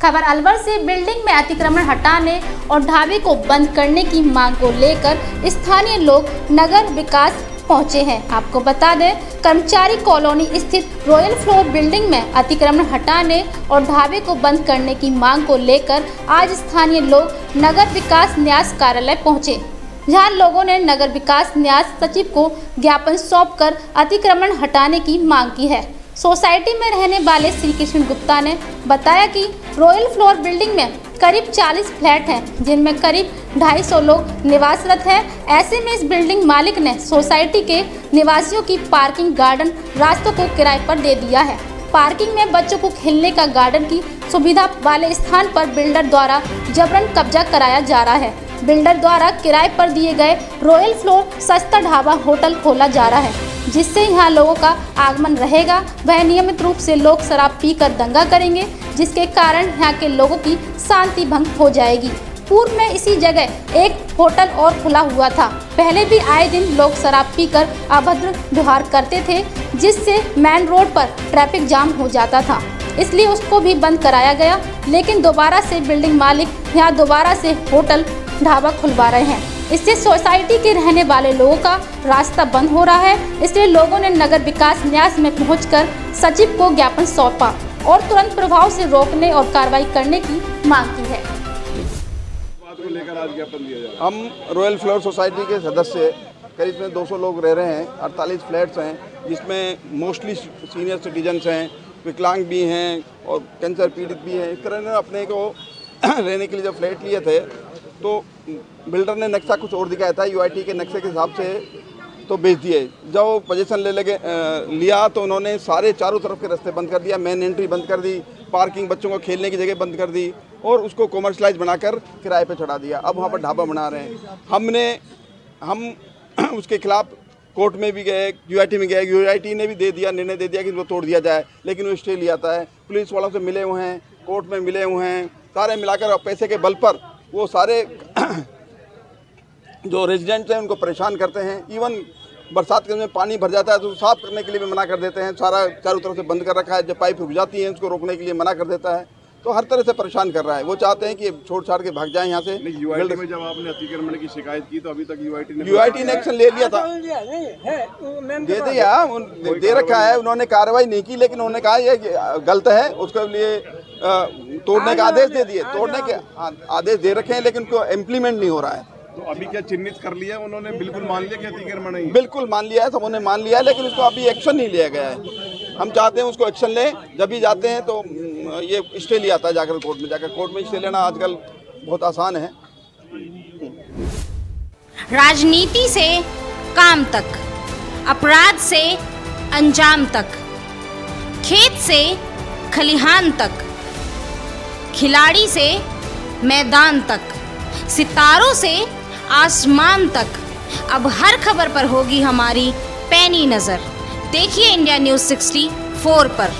खबर अलवर से बिल्डिंग में अतिक्रमण हटाने और ढाबे को बंद करने की मांग को लेकर स्थानीय लोग नगर विकास पहुँचे हैं। आपको बता दें, कर्मचारी कॉलोनी स्थित रॉयल फ्लोर बिल्डिंग में अतिक्रमण हटाने और ढाबे को बंद करने की मांग को लेकर आज स्थानीय लोग नगर विकास न्यास कार्यालय पहुँचे। जहाँ लोगों ने नगर विकास न्यास सचिव को ज्ञापन सौंपकर अतिक्रमण हटाने की मांग की है। सोसाइटी में रहने वाले श्री कृष्ण गुप्ता ने बताया कि रॉयल फ्लोर बिल्डिंग में करीब 40 फ्लैट हैं, जिनमें करीब 250 लोग निवासरत हैं। ऐसे में इस बिल्डिंग मालिक ने सोसाइटी के निवासियों की पार्किंग गार्डन रास्तों को किराए पर दे दिया है। पार्किंग में बच्चों को खेलने का गार्डन की सुविधा वाले स्थान पर बिल्डर द्वारा जबरन कब्जा कराया जा रहा है। बिल्डर द्वारा किराए पर दिए गए रॉयल फ्लोर सस्ता ढाबा होटल खोला जा रहा है। जिससे यहाँ लोगों का आगमन रहेगा, वह नियमित रूप से लोग शराब पीकर दंगा करेंगे, जिसके कारण यहाँ के लोगों की शांति भंग हो जाएगी। पूर्व में इसी जगह एक होटल और खुला हुआ था। पहले भी आए दिन लोग शराब पीकर अभद्र व्यवहार करते थे, जिससे मेन रोड पर ट्रैफ़िक जाम हो जाता था। इसलिए उसको भी बंद कराया गया, लेकिन दोबारा से बिल्डिंग मालिक यहाँ दोबारा से होटल ढाबा खुलवा रहे हैं। इससे सोसाइटी के रहने वाले लोगों का रास्ता बंद हो रहा है। इसलिए लोगों ने नगर विकास न्यास में पहुंचकर सचिव को ज्ञापन सौंपा और तुरंत प्रभाव से रोकने और कार्रवाई करने की मांग की है। हम रॉयल फ्लोर सोसाइटी के सदस्य करीब में 200 लोग रह रहे हैं 48 फ्लैट्स हैं, जिसमें मोस्टली सीनियर सिटीजन्स हैं, विकलांग भी हैं और कैंसर पीड़ित भी हैं। इस तरह ने अपने को रहने के लिए जब फ्लैट लिए थे तो बिल्डर ने नक्शा कुछ और दिखाया था यूआईटी के नक्शे के हिसाब से तो बेच दिए। जब पोजीशन ले लगे लिया तो उन्होंने सारे चारों तरफ़ के रास्ते बंद कर दिया मेन एंट्री बंद कर दी पार्किंग बच्चों को खेलने की जगह बंद कर दी और उसको कॉमर्शलाइज बनाकर किराए पे चढ़ा दिया। अब वहाँ पर ढाबा बना रहे हैं। हमने, हम उसके खिलाफ कोर्ट में भी गए यूआईटी में गए यूआईटी ने भी दे दिया, निर्णय दे दिया कि इनको तोड़ दिया जाए, लेकिन वो स्टे लिया आता है। पुलिस वालों से मिले हुए हैं कोर्ट में मिले हुए हैं, सारे मिलाकर पैसे के बल पर वो सारे जो रेजिडेंट्स हैं उनको परेशान करते हैं। इवन बरसात के में पानी भर जाता है तो साफ़ करने के लिए भी मना कर देते हैं। सारा चारों तरफ़ से बंद कर रखा है। जब पाइप रुक जाती है उसको रोकने के लिए मना कर देता है। तो हर तरह से परेशान कर रहा है। वो चाहते हैं कि छोड़ छाड़ के भाग जाए यहाँ से। यूआईटी में जब आपने अतिक्रमण की शिकायत की तो अभी तक यूआईटी ने यूआईटी ने एक्शन ले लिया था। दे दिया दे रखा है। उन्होंने कार्रवाई नहीं की लेकिन उन्होंने कहा ये गलत है। उसके लिए तोड़ने का आदेश दे दिए तोड़ने के आदेश दे रखे हैं लेकिन उनको इम्प्लीमेंट नहीं हो रहा है। तो अभी क्या चिन्हित कर लिया उन्होंने? बिल्कुल मान लिया कि अतिक्रमण नहीं बिल्कुल मान लिया है सब उन्होंने मान लिया है लेकिन उसको अभी एक्शन नहीं लिया गया है। हम चाहते हैं उसको एक्शन लें जब भी जाते हैं तो ये स्टे लिया आता है जाकर कोर्ट में जाकर कोर्ट में स्टे लेना आजकल बहुत आसान है। राजनीति से काम तक अपराध से अंजाम तक खेत से खलिहान तक। खिलाड़ी से मैदान तक, सितारों से आसमान तक। अब हर खबर पर होगी हमारी पैनी नज़र। देखिए इंडिया न्यूज़ 64 पर।